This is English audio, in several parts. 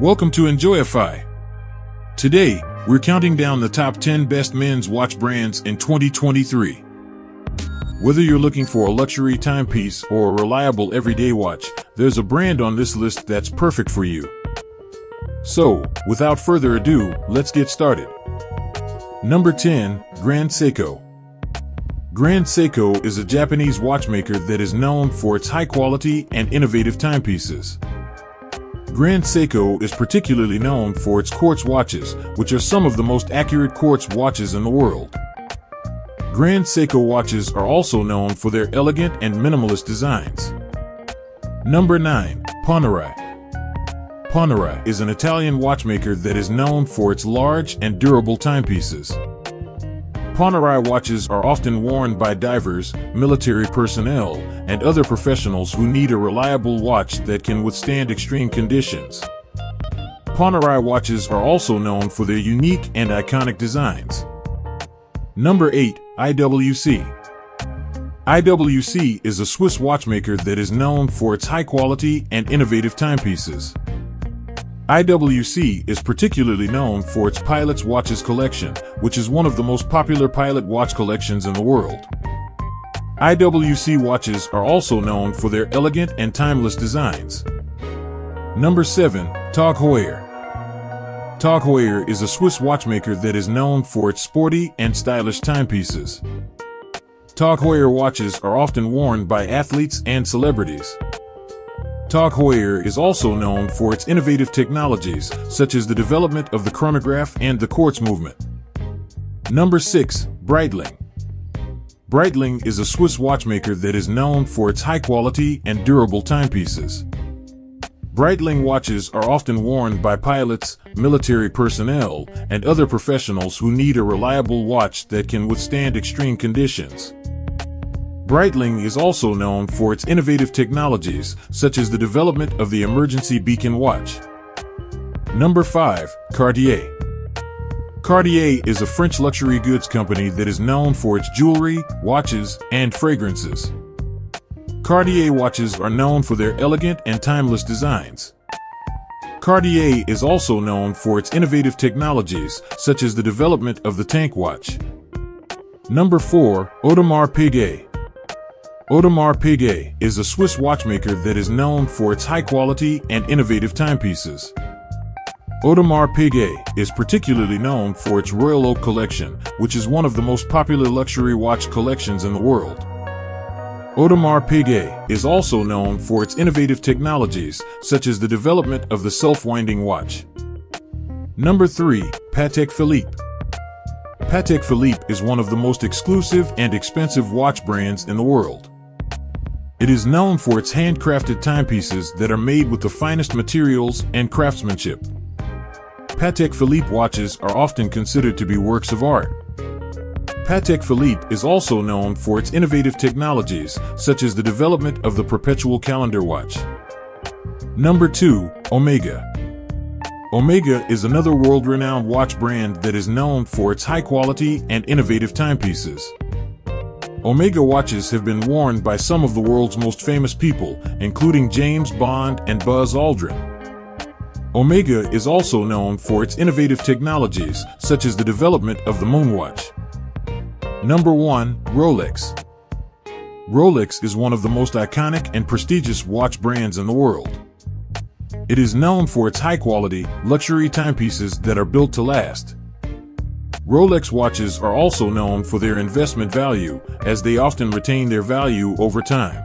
Welcome to Enjoyify. Today, we're counting down the top 10 best men's watch brands in 2023. Whether you're looking for a luxury timepiece or a reliable everyday watch, there's a brand on this list that's perfect for you. So, without further ado, let's get started. Number 10, Grand Seiko. Grand Seiko is a Japanese watchmaker that is known for its high quality and innovative timepieces. Grand Seiko is particularly known for its quartz watches, which are some of the most accurate quartz watches in the world. Grand Seiko watches are also known for their elegant and minimalist designs. Number 9. Panerai. Panerai is an Italian watchmaker that is known for its large and durable timepieces. Panerai watches are often worn by divers, military personnel, and other professionals who need a reliable watch that can withstand extreme conditions. Panerai watches are also known for their unique and iconic designs. Number 8. IWC IWC is a Swiss watchmaker that is known for its high quality and innovative timepieces. IWC is particularly known for its Pilot's Watches collection, which is one of the most popular pilot watch collections in the world. IWC watches are also known for their elegant and timeless designs. Number 7. Tag Heuer Tag Heuer is a Swiss watchmaker that is known for its sporty and stylish timepieces. Tag Heuer watches are often worn by athletes and celebrities. Heuer is also known for its innovative technologies, such as the development of the chronograph and the quartz movement. Number 6. Breitling Breitling is a Swiss watchmaker that is known for its high quality and durable timepieces. Breitling watches are often worn by pilots, military personnel, and other professionals who need a reliable watch that can withstand extreme conditions. Breitling is also known for its innovative technologies, such as the development of the emergency beacon watch. Number 5. Cartier Cartier is a French luxury goods company that is known for its jewelry, watches, and fragrances. Cartier watches are known for their elegant and timeless designs. Cartier is also known for its innovative technologies, such as the development of the tank watch. Number 4. Audemars Piguet Audemars Piguet is a Swiss watchmaker that is known for its high quality and innovative timepieces. Audemars Piguet is particularly known for its Royal Oak collection, which is one of the most popular luxury watch collections in the world. Audemars Piguet is also known for its innovative technologies, such as the development of the self-winding watch. Number 3. Patek Philippe Patek Philippe is one of the most exclusive and expensive watch brands in the world. It is known for its handcrafted timepieces that are made with the finest materials and craftsmanship. Patek Philippe watches are often considered to be works of art. Patek Philippe is also known for its innovative technologies, such as the development of the perpetual calendar watch. Number 2. Omega Omega is another world-renowned watch brand that is known for its high quality and innovative timepieces. Omega watches have been worn by some of the world's most famous people, including James Bond and Buzz Aldrin. Omega is also known for its innovative technologies, such as the development of the Moonwatch. Number 1. Rolex Rolex is one of the most iconic and prestigious watch brands in the world. It is known for its high-quality, luxury timepieces that are built to last. Rolex watches are also known for their investment value, as they often retain their value over time.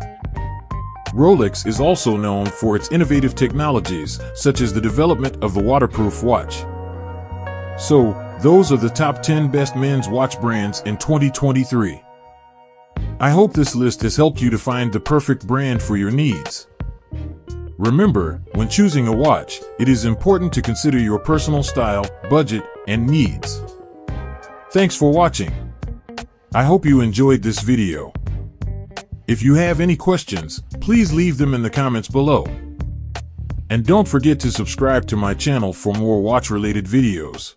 Rolex is also known for its innovative technologies, such as the development of the waterproof watch. So, those are the top 10 best men's watch brands in 2023. I hope this list has helped you to find the perfect brand for your needs. Remember, when choosing a watch, it is important to consider your personal style, budget, and needs. Thanks for watching. I hope you enjoyed this video. If you have any questions, please leave them in the comments below. And don't forget to subscribe to my channel for more watch-related videos.